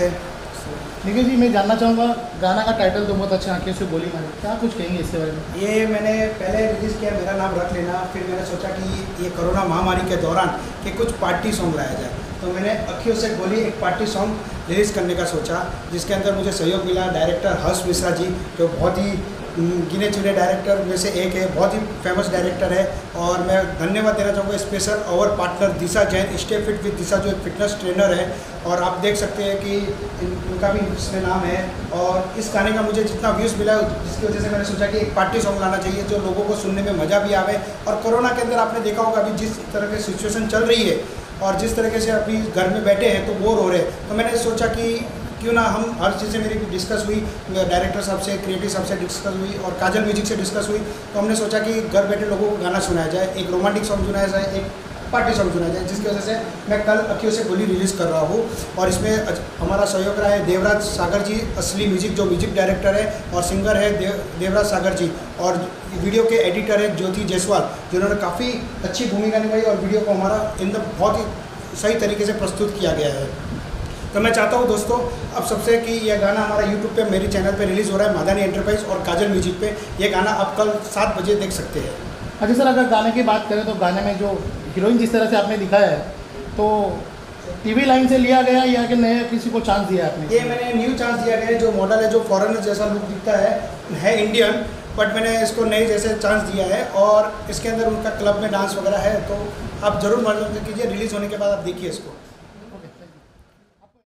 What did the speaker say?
नमस्ते निखिल जी मैं जानना चाहूँगा गाना का टाइटल तो बहुत अच्छा आँखें से बोली मारी क्या कुछ कहेंगे इसके बारे में? ये मैंने पहले रिलीज़ किया मेरा नाम रख लेना फिर मैंने सोचा कि ये कोरोना महामारी के दौरान कि कुछ पार्टी सॉन्ग लाया जाए। तो मैंने अखियों से बोली एक पार्टी सॉन्ग रिलीज़ करने का सोचा जिसके अंदर मुझे सहयोग मिला डायरेक्टर हर्ष मिश्रा जी जो बहुत ही गिने चुने डायरेक्टर में से एक है, बहुत ही फ़ेमस डायरेक्टर है और मैं धन्यवाद देना चाहूँगा स्पेशल और partner Disha Jain stay fit with Disha जो एक फिटनेस ट्रेनर है और आप देख सकते हैं कि उनका भी इसमें नाम है और इस गाने का मुझे जितना व्यूज़ मिला जिसकी वजह से मैंने सोचा कि एक पार्टी सॉन्ग लाना चाहिए जो लोगों को सुनने में मज़ा भी आवे और कोरोना के अंदर आपने देखा होगा अभी जिस तरह की सिचुएशन चल रही है और जिस तरीके से अभी घर में बैठे हैं तो बोर हो रहे हैं। तो मैंने सोचा कि क्यों ना हम हर चीज़ से मेरी डिस्कस हुई डायरेक्टर साहब से क्रिएटिव साहब से डिस्कस हुई और काजल म्यूज़िक से डिस्कस हुई तो हमने सोचा कि घर बैठे लोगों को गाना सुनाया जाए, एक रोमांटिक सॉन्ग सुनाया जाए, एक पार्टी सॉन्ग सुनाया जाए, जिसकी वजह से मैं कल अखियों से गोली रिलीज़ कर रहा हूँ और इसमें हमारा सहयोग रहा है देवराज सागर जी, असली म्यूज़िक जो म्यूज़िक डायरेक्टर है और सिंगर है देव देवराज सागर जी और वीडियो के एडिटर है ज्योति जायसवाल, जिन्होंने काफ़ी अच्छी भूमिका निभाई और वीडियो को हमारा एकदम बहुत ही सही तरीके से प्रस्तुत किया गया है। तो मैं चाहता हूँ दोस्तों अब सबसे कि यह गाना हमारा यूट्यूब पे मेरे चैनल पे रिलीज़ हो रहा है मादानी एंटरप्राइज और काजल म्यूज़िक पे। यह गाना आप कल सात बजे देख सकते हैं। अच्छा सर अगर गाने की बात करें तो गाने में जो हीरोइन जिस तरह से आपने दिखाया है तो टीवी लाइन से लिया गया या कि नया किसी को चांस दिया आपने? ये मैंने न्यू चांस दिया गया है जो मॉडल है जो फॉरेनर जैसा लुक दिखता है है इंडियन बट मैंने इसको नए जैसे चांस दिया है और इसके अंदर उनका क्लब में डांस वगैरह है तो आप ज़रूर मनोरंजन कीजिए रिलीज़ होने के बाद आप देखिए इसको।